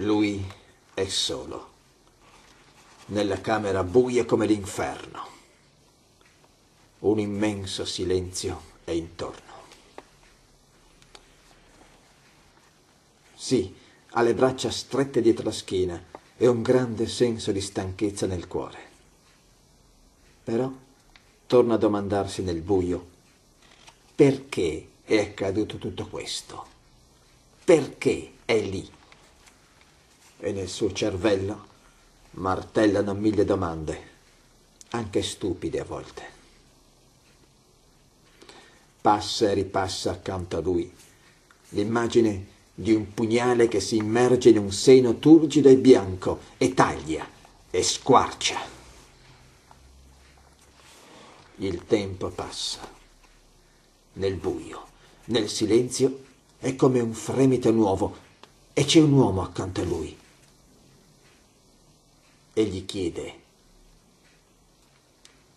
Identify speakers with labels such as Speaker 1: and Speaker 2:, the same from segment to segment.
Speaker 1: Lui è solo, nella camera buia come l'inferno. Un immenso silenzio è intorno. Sì, ha le braccia strette dietro la schiena e un grande senso di stanchezza nel cuore. Però torna a domandarsi nel buio perché è accaduto tutto questo? Perché è lì? E nel suo cervello martellano mille domande, anche stupide a volte. Passa e ripassa accanto a lui l'immagine di un pugnale che si immerge in un seno turgido e bianco e taglia e squarcia. Il tempo passa. Nel buio, nel silenzio, è come un fremito nuovo e c'è un uomo accanto a lui. E gli chiede,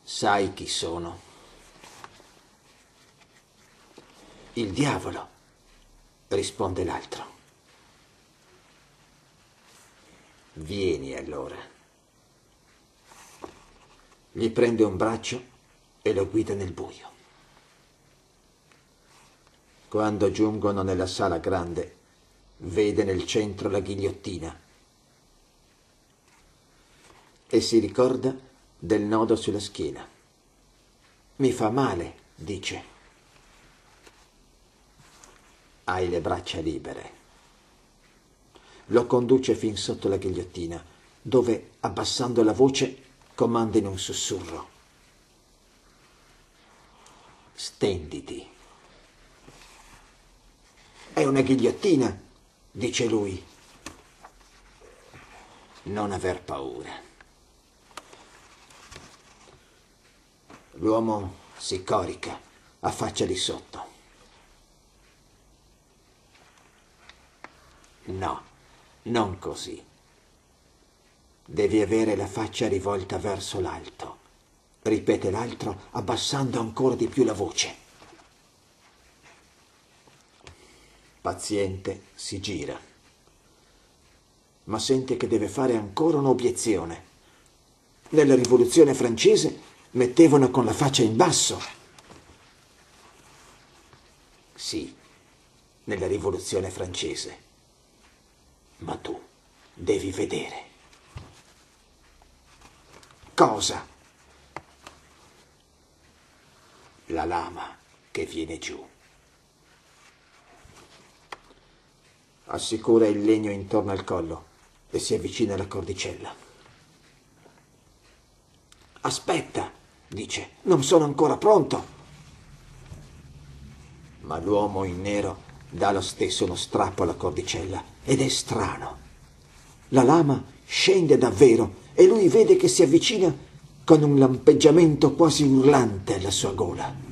Speaker 1: sai chi sono? Il diavolo risponde l'altro. Vieni allora. Gli prende un braccio e lo guida nel buio. Quando giungono nella sala grande, vede nel centro la ghigliottina e si ricorda del nodo sulla schiena. Mi fa male, dice hai le braccia libere. Lo conduce fin sotto la ghigliottina, dove, abbassando la voce, comanda in un sussurro. Stenditi. È una ghigliottina, dice lui. Non aver paura. L'uomo si corica, a faccia di sotto. No, non così. Devi avere la faccia rivolta verso l'alto, ripete l'altro abbassando ancora di più la voce. Paziente si gira, ma sente che deve fare ancora un'obiezione. Nella rivoluzione francese mettevano con la faccia in basso. Sì, nella rivoluzione francese ma tu devi vedere. Cosa? La lama che viene giù. Assicura il legno intorno al collo e si avvicina alla cordicella. Aspetta, dice, non sono ancora pronto. Ma l'uomo in nero dà lo stesso uno strappo alla cordicella ed è strano. La lama scende davvero e lui vede che si avvicina con un lampeggiamento quasi urlante alla sua gola.